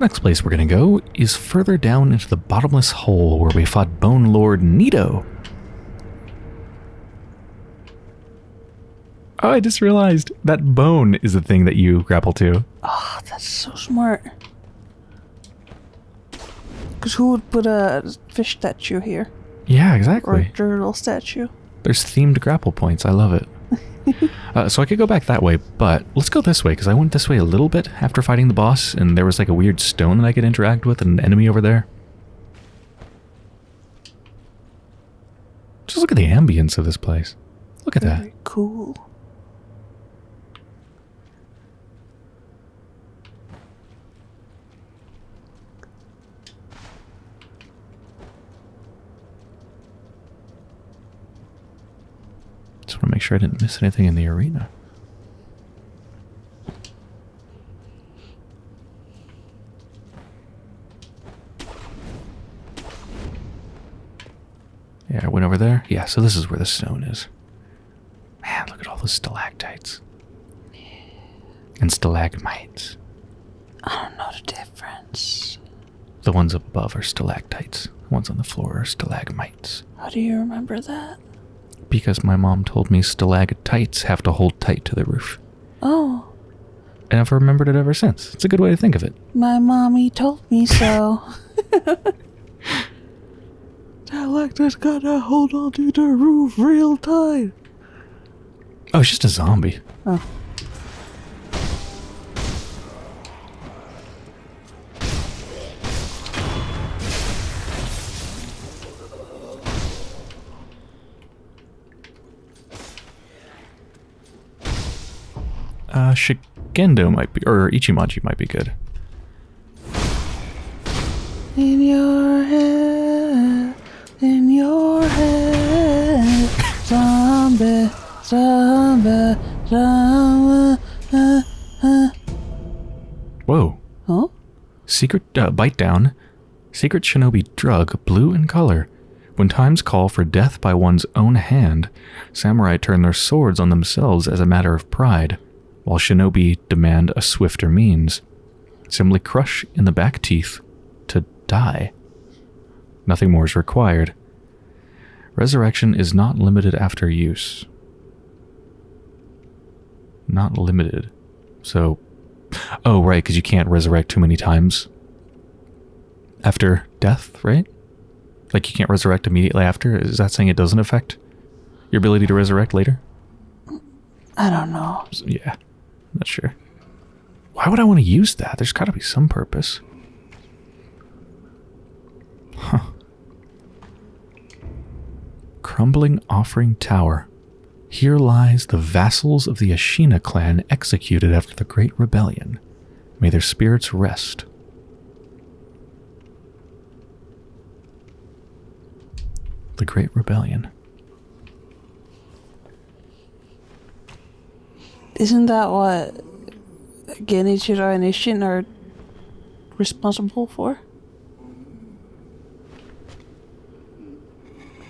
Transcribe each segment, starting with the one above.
Next place we're going to go is further down into the bottomless hole where we fought Bone Lord Nito. Oh, I just realized that bone is the thing that you grapple to. Oh, that's so smart. Because who would put a fish statue here? Yeah, exactly. Or a exactly. turtle statue? There's themed grapple points. I love it. uh, so I could go back that way, but let's go this way because I went this way a little bit after fighting the boss, and there was like a weird stone that I could interact with and an enemy over there. Just look at the ambience of this place. Look at that. Cool. To make sure I didn't miss anything in the arena. Yeah, I went over there. Yeah, so this is where the stone is. Man, look at all the stalactites. And stalagmites. I don't know the difference. The ones up above are stalactites. The ones on the floor are stalagmites. How do you remember that? Because my mom told me stalactites have to hold tight to the roof. Oh, And I've remembered it ever since. It's a good way to think of it. my mommy told me so. Stalactites gotta hold on to the roof real tight. Oh, it's just a zombie. Oh. Uh, Shigendo might be, or Ichimonji might be good. In your head, in your head, zombie, zombie, zombie. Uh, uh. Whoa. Huh? Secret, uh, bite down. Secret shinobi drug, blue in color. When times call for death by one's own hand, samurai turn their swords on themselves as a matter of pride, while shinobi demand a swifter means. Simply crush in the back teeth to die. Nothing more is required. Resurrection is not limited after use. Not limited. So, oh, right, because you can't resurrect too many times after death, right? Like you can't resurrect immediately after? Is that saying it doesn't affect your ability to resurrect later? I don't know. Yeah, not sure. Why would I want to use that? There's got to be some purpose. Huh. Crumbling Offering Tower. Here lies the vassals of the Ashina clan executed after the Great Rebellion. May their spirits rest. The Great Rebellion. Isn't that what Genichiro and Ishin are responsible for?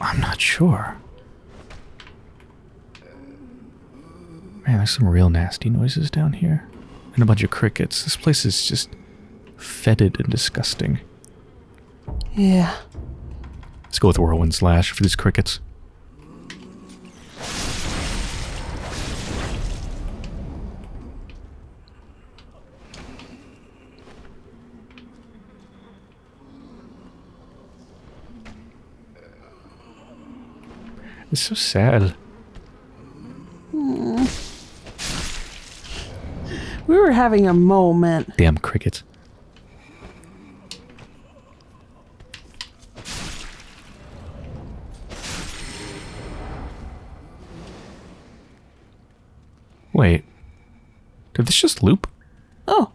I'm not sure. Man, there's some real nasty noises down here. And a bunch of crickets. This place is just fetid and disgusting. Yeah. Let's go with Whirlwind Slash for these crickets. So sad. Hmm. We were having a moment. Damn crickets. Wait. Did this just loop? Oh,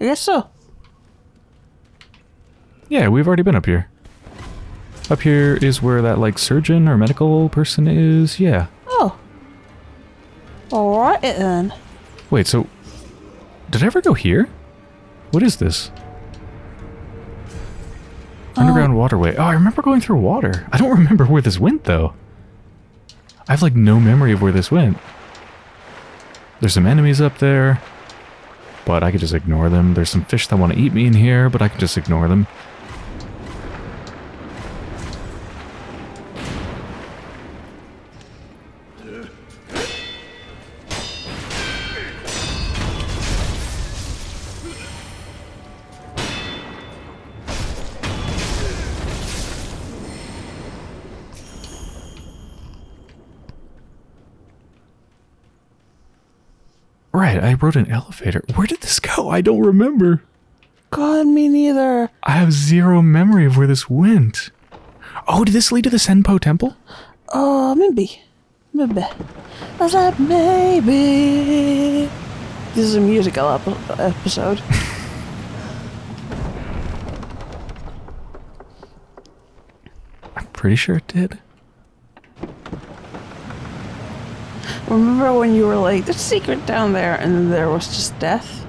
I guess so. Yeah, we've already been up here. Up here is where that, like, surgeon or medical person is. Yeah. Oh. Alright then. Wait, so. Did I ever go here? What is this? Uh. Underground waterway. Oh, I remember going through water. I don't remember where this went, though. I have, like, no memory of where this went. There's some enemies up there. but I could just ignore them. There's some fish that want to eat me in here, but I can just ignore them. I rode an elevator. Where did this go? I don't remember. God, me neither. I have zero memory of where this went. Oh, did this lead to the Senpou Temple? Oh, maybe. Maybe. I said maybe. This is a musical ep- episode. I'm pretty sure it did. Remember when you were like, there's a secret down there, and then there was just death?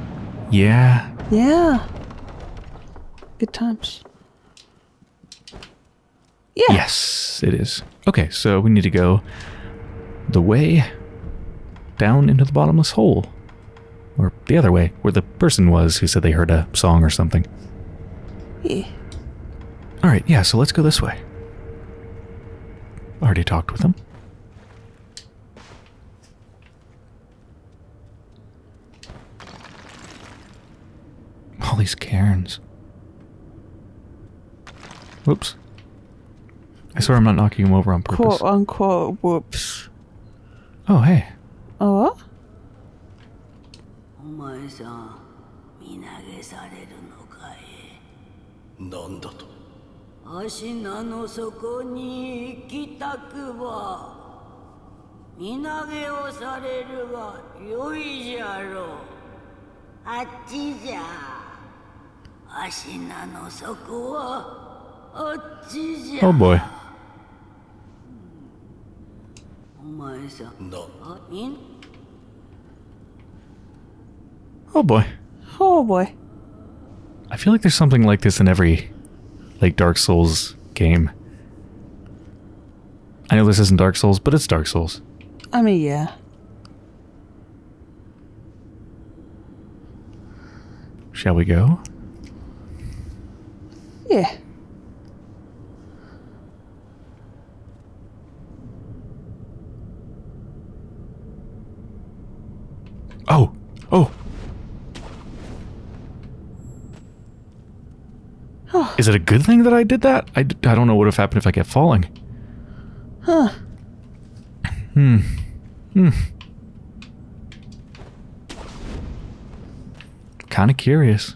Yeah. Yeah. Good times. Yeah. Yes, it is. Okay, so we need to go the way down into the bottomless hole. Or the other way, where the person was who said they heard a song or something. Yeah. Alright, yeah, so let's go this way. Already talked with him. all these cairns. Whoops. I swear I'm not knocking him over on purpose. Quote unquote whoops. Oh, hey. Oh? What? 葦名の底に行きたくば身投げをされるがよいじゃろうあっちじゃ Oh boy. Oh boy. Oh boy. I feel like there's something like this in every like Dark Souls game. I know this isn't Dark Souls, but it's Dark Souls. I mean, yeah. Shall we go? Yeah. Oh, oh. Is it a good thing that I did that? I, d- I don't know what would have happened if I kept falling. Huh. Hmm. Hmm. Kind of curious.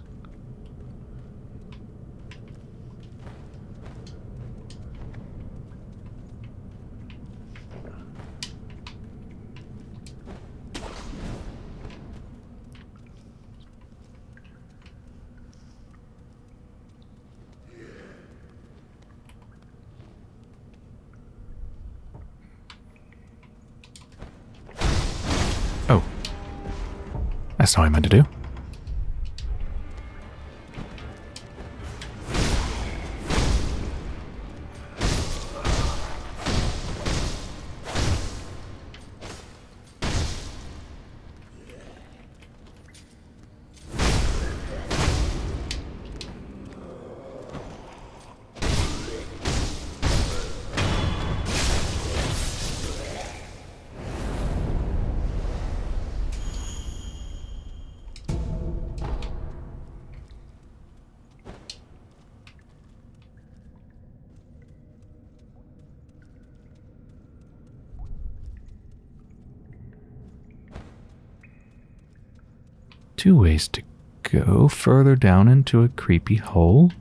Two ways to go further down into a creepy hole.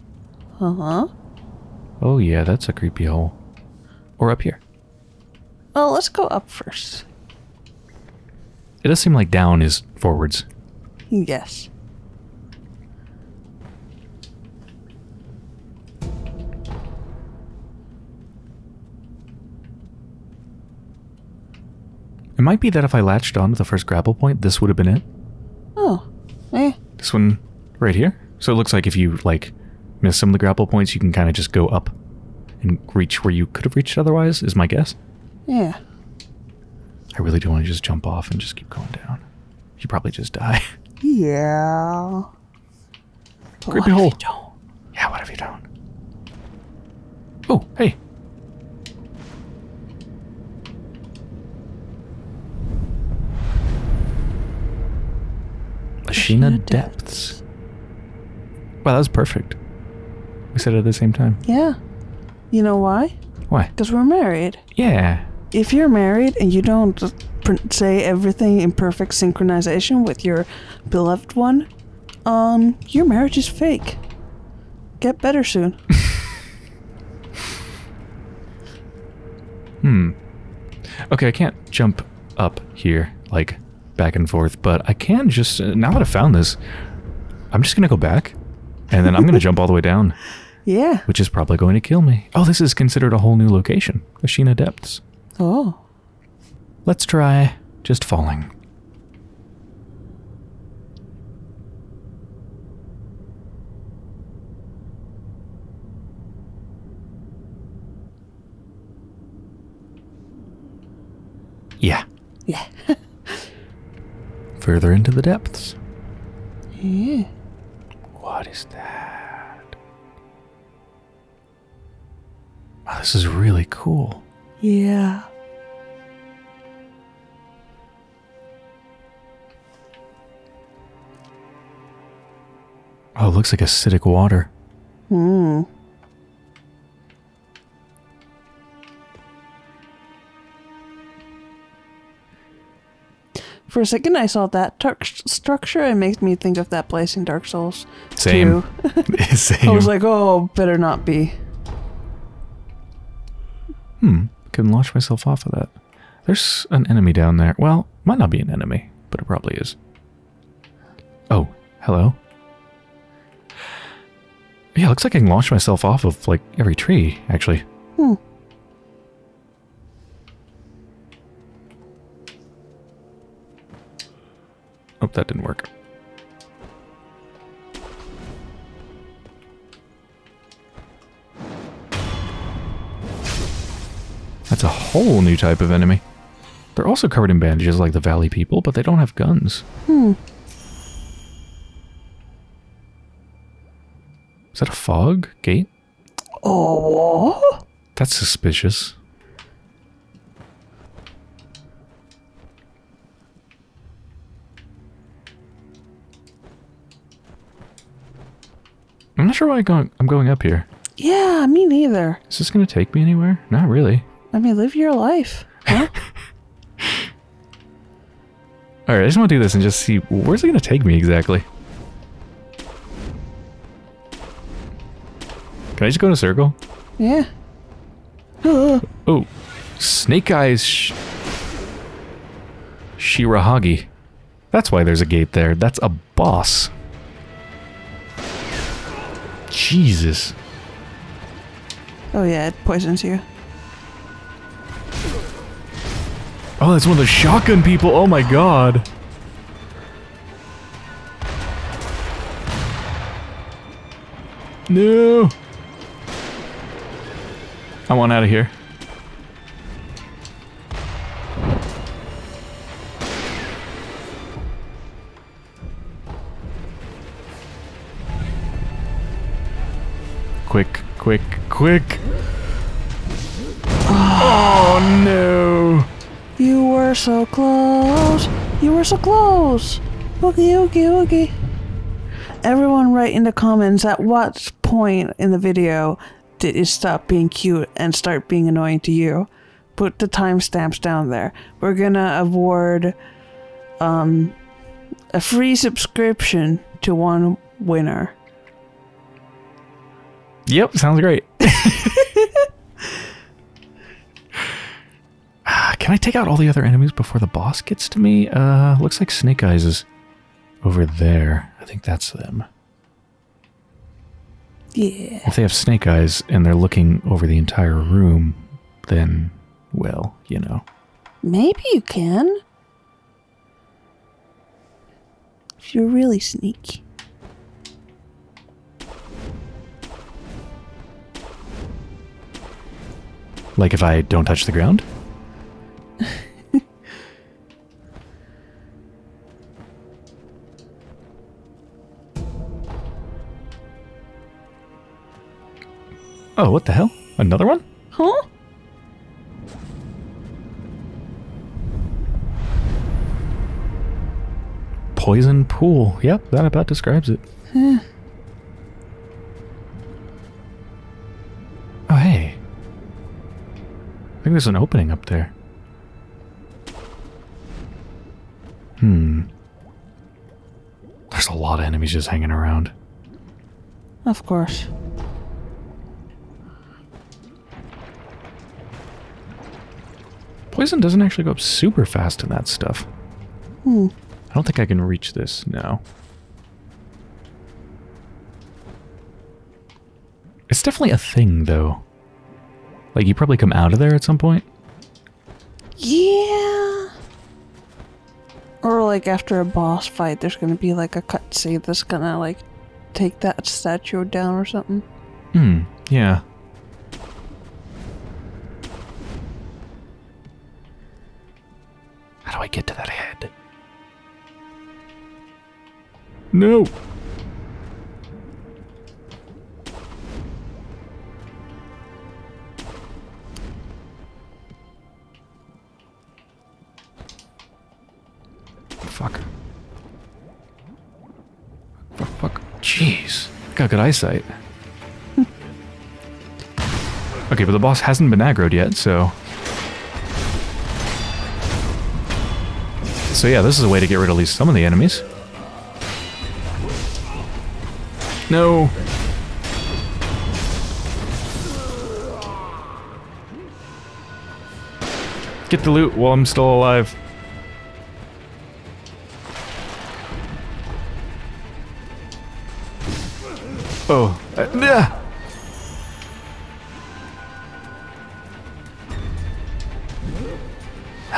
Uh huh. Oh, yeah, that's a creepy hole. Or up here. Well, let's go up first. It does seem like down is forwards. Yes. It might be that if I latched onto the first grapple point, this would have been it. This one right here. So it looks like if you like miss some of the grapple points, you can kind of just go up and reach where you could have reached otherwise, is my guess. Yeah. I really do want to just jump off and just keep going down. You probably just die. Yeah. Creepy if hole. don't? Yeah, what have you done? Oh, hey. Ashina Depths. Wow, that was perfect. We said it at the same time. Yeah. You know why? Why? Because we're married. Yeah. If you're married and you don't say everything in perfect synchronization with your beloved one, um, your marriage is fake. Get better soon. Hmm. Okay, I can't jump up here, like back and forth, but I can just, now that I've found this, I'm just gonna go back, and then I'm gonna jump all the way down, Yeah. which is probably going to kill me. Oh, this is considered a whole new location, Ashina Depths. Oh. Let's try just falling. Yeah, Yeah. further into the depths. yeah. What is that? Wow, this is really cool. Yeah. Oh, it looks like acidic water. Hmm. For a second, I saw that structure. It makes me think of that place in Dark Souls. Same. Same. I was like, oh, better not be. Hmm. Can launch myself off of that. There's an enemy down there. Well, might not be an enemy, but it probably is. Oh, hello. Yeah, looks like I can launch myself off of like every tree, actually. Hmm. Oh, that didn't work. That's a whole new type of enemy. They're also covered in bandages like the valley people, but they don't have guns. Hmm. Is that a fog gate? Oh. That's suspicious. Not sure why I'm going, I'm going up here. Yeah, me neither. Is this going to take me anywhere? Not really. I mean, live your life. Huh? All right, I just want to do this and just see where's it going to take me exactly. Can I just go in a circle? yeah. Oh, Snake Eyes sh- Shirahagi. That's why there's a gate there. That's a boss. Jesus. oh, yeah, it poisons you. Oh, that's one of the shotgun people. Oh my god. No. I want out of here. Quick, quick, quick. Oh no. You were so close. You were so close. Oogie, oogie, oogie. Everyone write in the comments at what point in the video did it stop being cute and start being annoying to you. Put the timestamps down there. We're gonna award um, a free subscription to one winner. Yep, sounds great. Ah, Can I take out all the other enemies before the boss gets to me? Uh, looks like Snake Eyes is over there. I think that's them. Yeah. If they have Snake Eyes and they're looking over the entire room, then, well, you know. Maybe you can. If you're really sneaky. Like if I don't touch the ground? oh, what the hell? Another one? Huh? Poison pool. Yep, that about describes it. Think there's an opening up there. Hmm. There's a lot of enemies just hanging around. Of course. Poison doesn't actually go up super fast in that stuff. Hmm. I don't think I can reach this now. It's definitely a thing, though. Like, you probably come out of there at some point. Yeah. Or like after a boss fight, there's gonna be like a cutscene that's gonna like take that statue down or something. Hmm, yeah. How do I get to that head? No! Fuck. Fuck, fuck. Jeez. Got good eyesight. Okay, but the boss hasn't been aggroed yet, so... So yeah, this is a way to get rid of at least some of the enemies. No! Get the loot while I'm still alive.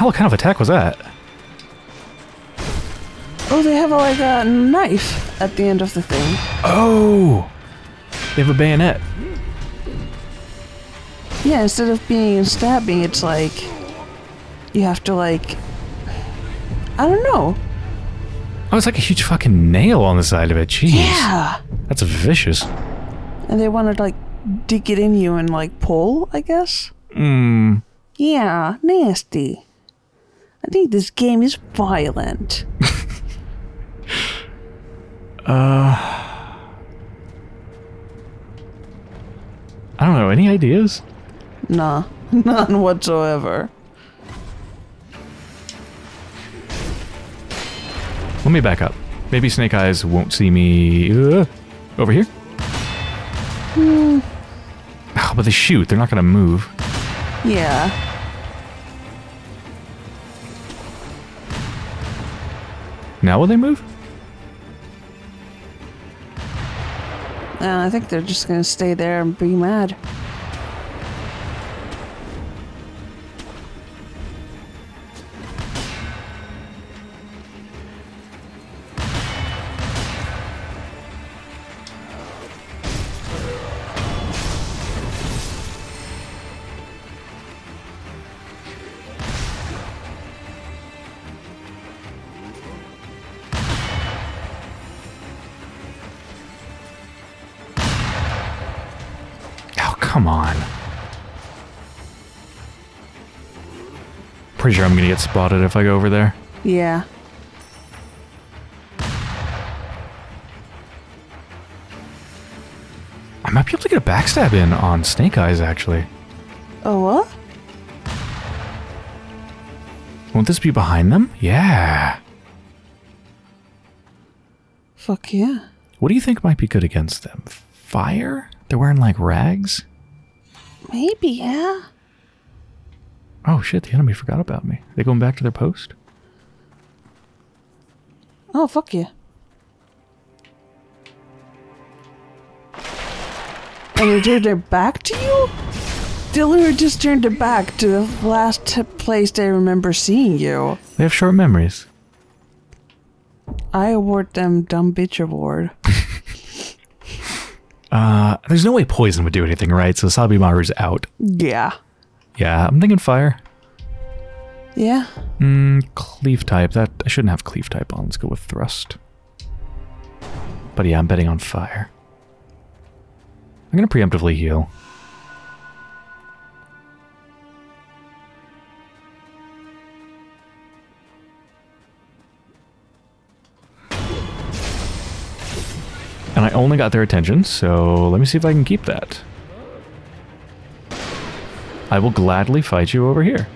Hell, what kind of attack was that? Oh, they have a, like a knife at the end of the thing. Oh! They have a bayonet. Yeah, instead of being stabbing, it's like you have to like I don't know. Oh, it's like a huge fucking nail on the side of it. Jeez. Yeah. That's vicious. And they want to like dig it in you and like pull, I guess. Mmm. Yeah, nasty. I think this game is violent. uh. I don't know. Any ideas? Nah, none whatsoever. Let me back up. Maybe Snake Eyes won't see me. Uh, over here? Oh, but they shoot. They're not going to move. Yeah. Now will they move? Uh, I think they're just gonna stay there and be mad. Come on. Pretty sure I'm going to get spotted if I go over there. Yeah. I might be able to get a backstab in on Snake Eyes, actually. Oh, what? Won't this be behind them? Yeah. Fuck yeah. What do you think might be good against them? Fire? They're wearing like rags? Maybe, yeah. Oh shit, the enemy forgot about me. They going back to their post? Oh, fuck you. And they turned their back to you? Dillard just turned their back to the last place they remember seeing you. They have short memories. I award them Dumb Bitch Award. Uh, there's no way poison would do anything, right? So Sabimaru's out. Yeah. Yeah, I'm thinking fire. Yeah. Hmm, cleave type. That I shouldn't have cleave type on. Let's go with thrust. But yeah, I'm betting on fire. I'm gonna preemptively heal. And I only got their attention, so let me see if I can keep that. I will gladly fight you over here.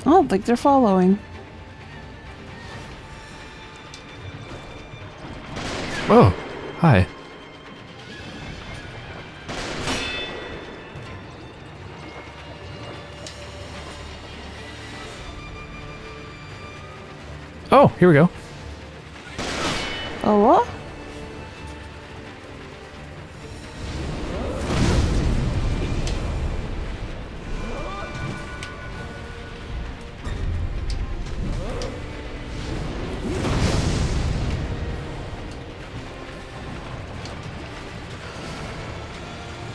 I don't think they're following. Oh, hi. Oh, here we go. Oh, what?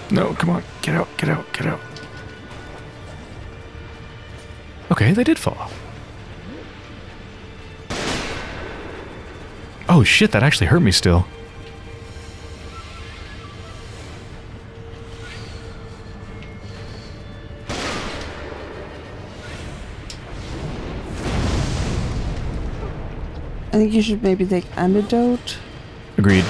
No, come on. Get out, get out, get out. Okay, they did fall. Oh shit, that actually hurt me still. I think you should maybe take antidote. Agreed.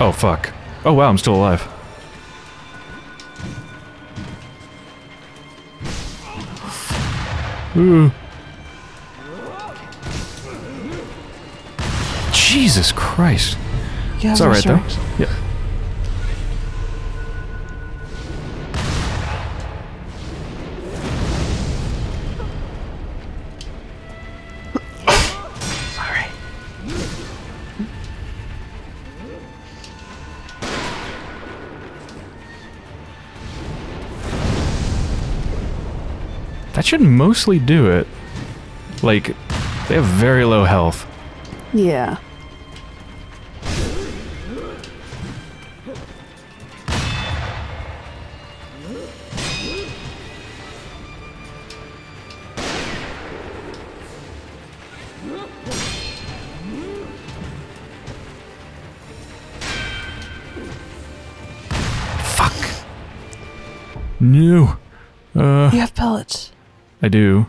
Oh, fuck. Oh, wow, I'm still alive. Ooh. Jesus Christ. Yeah, It's alright though. resurrect. Should mostly do it. Like, they have very low health. Yeah. I do.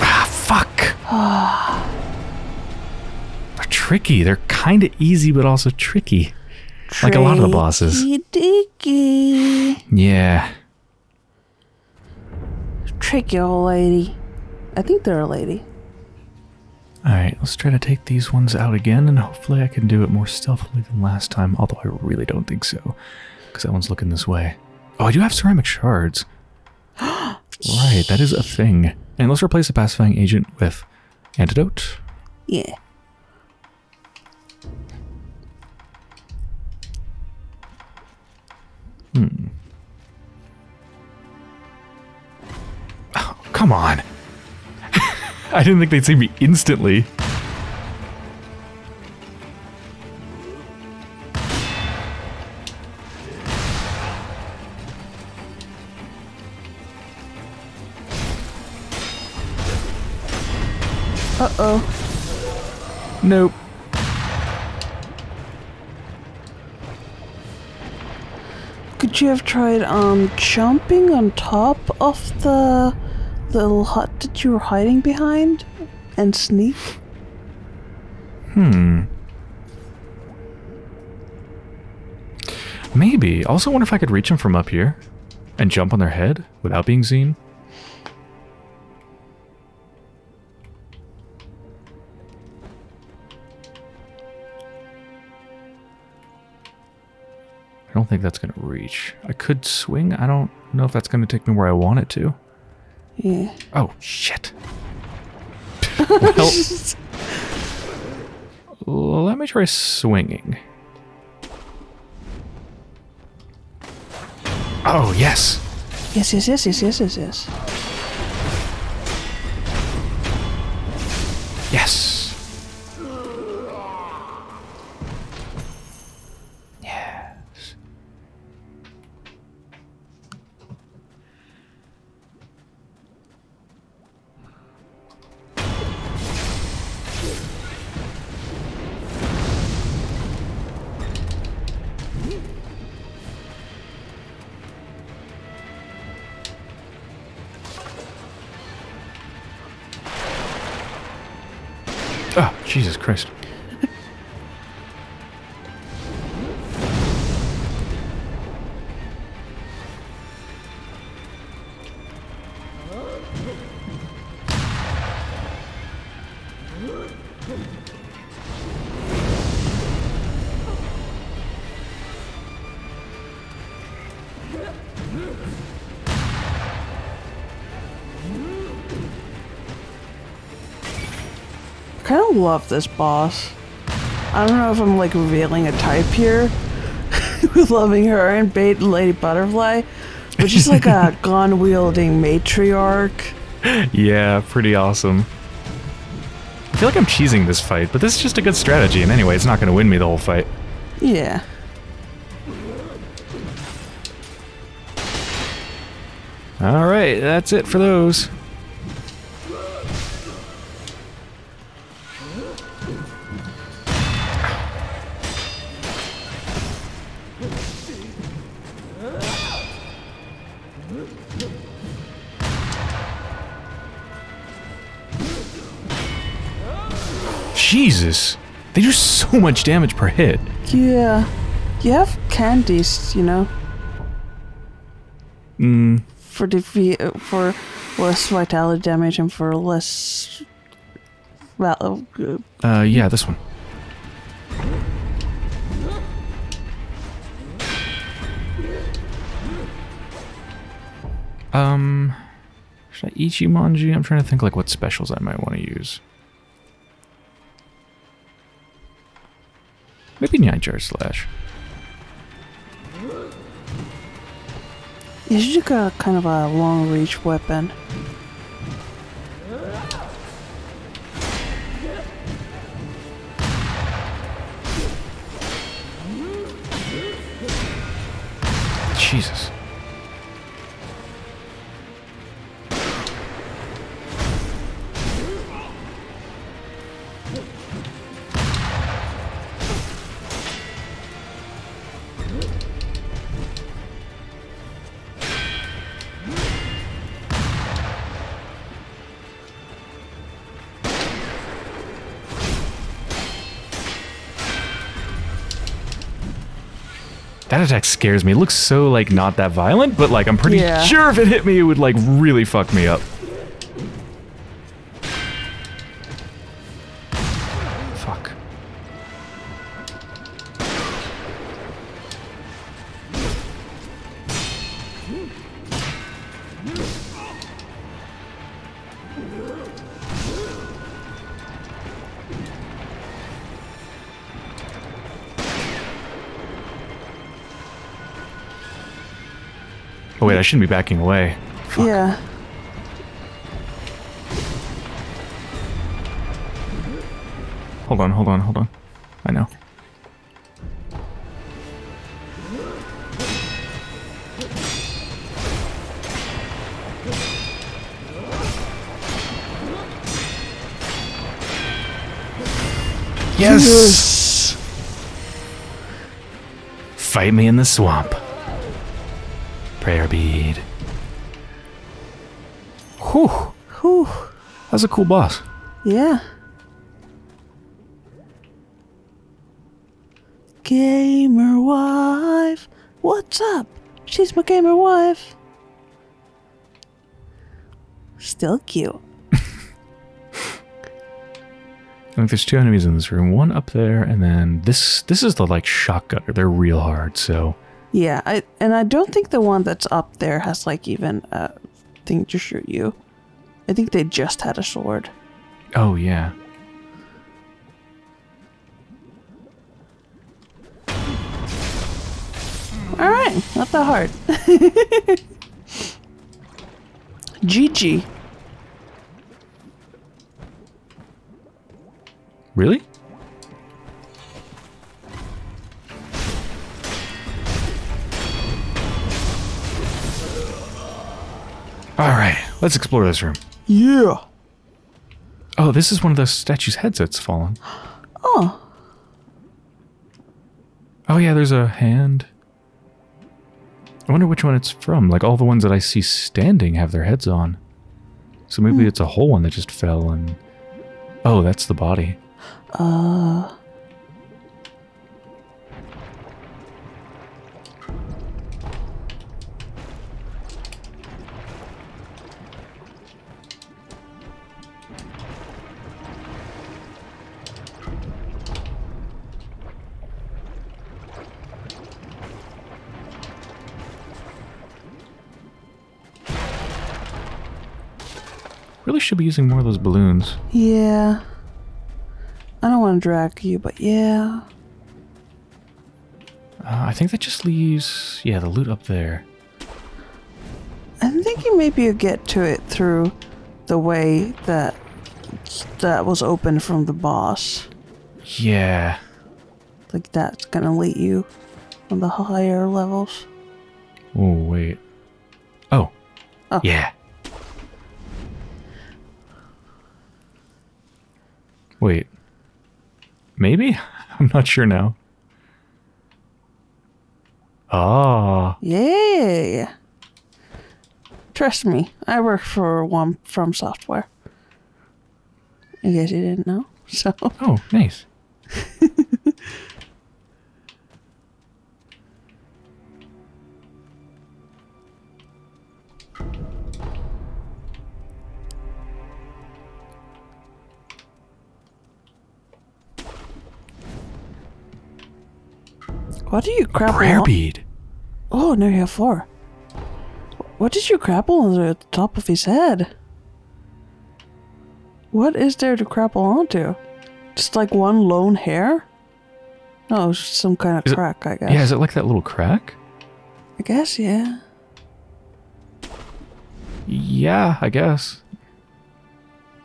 Ah, fuck. They're tricky. They're kind of easy, but also tricky. Like a lot of the bosses. Tricky dicky. Yeah. Tricky old lady. I think they're a lady. Alright, let's try to take these ones out again, and hopefully I can do it more stealthily than last time, although I really don't think so. Because that one's looking this way. Oh, I do have ceramic shards. right, that is a thing. And let's replace the pacifying agent with antidote. Yeah. Hmm. Oh, Come on. I didn't think they'd see me instantly. Uh oh. Nope. Could you have tried um jumping on top of the little hut that you were hiding behind and sneak? Hmm. Maybe. Also wonder if I could reach them from up here and jump on their head without being seen. Don't think that's going to reach. I could swing. I don't know if that's going to take me where I want it to. Yeah. Oh, shit. well, let me try swinging. Oh, yes. Yes, yes, yes, yes, yes, yes, yes. Yes. Jesus Christ. Love this boss. I don't know if I'm like revealing a type here with loving her and bait Lady Butterfly, but she's like a gun wielding matriarch. Yeah, pretty awesome. I feel like I'm cheesing this fight, but this is just a good strategy, and anyway, it's not going to win me the whole fight. Yeah. Alright, that's it for those. Jesus! They do so much damage per hit. Yeah. You have candies, you know, Mm, for defeat for less vitality damage and for less. Well, uh, uh, yeah, this one. Um, should I eat Ichimonji? I'm trying to think like what specials I might want to use. Maybe Nightjar Slash. you should got kind of a long reach weapon. That attack scares me. It looks so like not that violent, but like I'm pretty Yeah. sure if it hit me, it would like really fuck me up. Fuck. Wait, I shouldn't be backing away. Yeah. Hold on, hold on, hold on. I know. Yes! Fight me in the swamp. Prayer bead. Whew. Whew. That's a cool boss. Yeah. Gamer wife. What's up? She's my gamer wife. Still cute. I think there's two enemies in this room. One up there, and then this. This is the like shotgunner. They're real hard. So Yeah, I and I don't think the one that's up there has like even a thing to shoot you. I think they just had a sword. Oh yeah. All right, not that hard. GG. Really? All right, let's explore this room. Yeah. Oh, this is one of the statue's heads that's fallen. Oh, Oh yeah, there's a hand. I wonder which one it's from. Like all the ones that I see standing have their heads on. So maybe it's a whole one that just fell and Oh, that's the body. Uh. Should be using more of those balloons. Yeah. I don't want to drag you, but yeah. Uh, I think that just leaves, yeah, the loot up there. I'm thinking maybe you get to it through the way that that was open from the boss. Yeah. Like that's gonna lead you on the higher levels. Oh, wait. Oh. Oh. Yeah. Wait. Maybe? I'm not sure now. Ah. Yeah. Trust me, I work for one FromSoftware. I guess you didn't know. So Oh, nice. what do you grapple? Prayer on- bead. Oh, no, you have four. What did you grapple on the top of his head? What is there to grapple onto? Just like one lone hair? No, it's some kind of Is it- crack, I guess. Yeah, is it like that little crack? I guess, yeah. Yeah, I guess.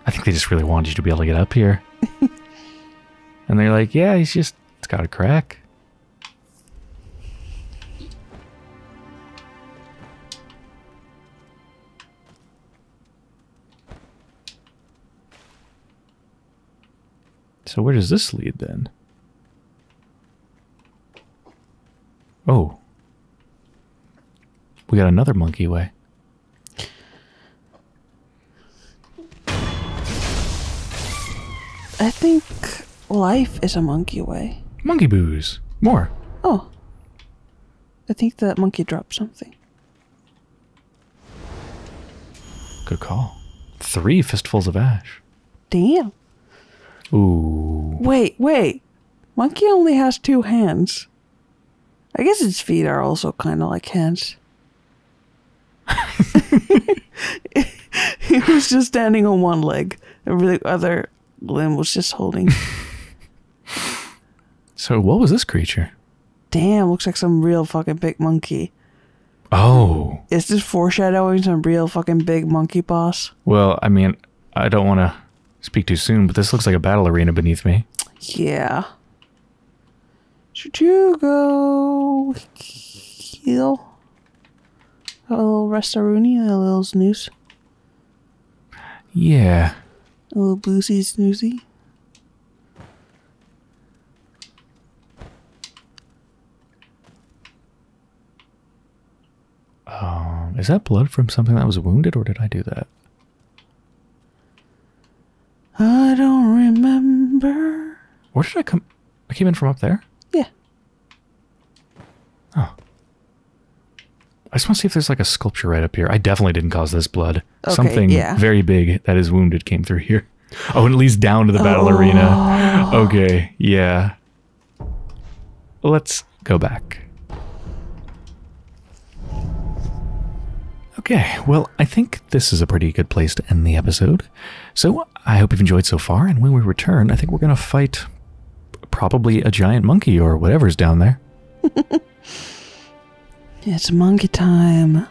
I think they just really wanted you to be able to get up here. and they're like, yeah, he's just, it's got a crack. So where does this lead then? Oh. We got another monkey way. I think life is a monkey way. Monkey booze. More. Oh. I think that monkey dropped something. Good call. Three fistfuls of ash. Damn. Ooh. Wait, wait. Monkey only has two hands. I guess its feet are also kind of like hands. he was just standing on one leg. Every other limb was just holding. So what was this creature? Damn, looks like some real fucking big monkey. Oh. Is this foreshadowing some real fucking big monkey boss? Well, I mean, I don't want to speak too soon, but this looks like a battle arena beneath me. Yeah. Should you go heal a little restaruni, a little snooze, Yeah. a little bluesy snoozy? Um, is that blood from something that was wounded, or did I do that? Where did I come? I came in from up there? Yeah. Oh. I just want to see if there's like a sculpture right up here. I definitely didn't cause this blood. Okay, Something yeah. very big that is wounded came through here. Oh, and it leads down to the battle oh. arena. Okay, yeah. Let's go back. Okay, well, I think this is a pretty good place to end the episode. So I hope you've enjoyed so far, and when we return, I think we're going to fight probably a giant monkey or whatever's down there. It's monkey time.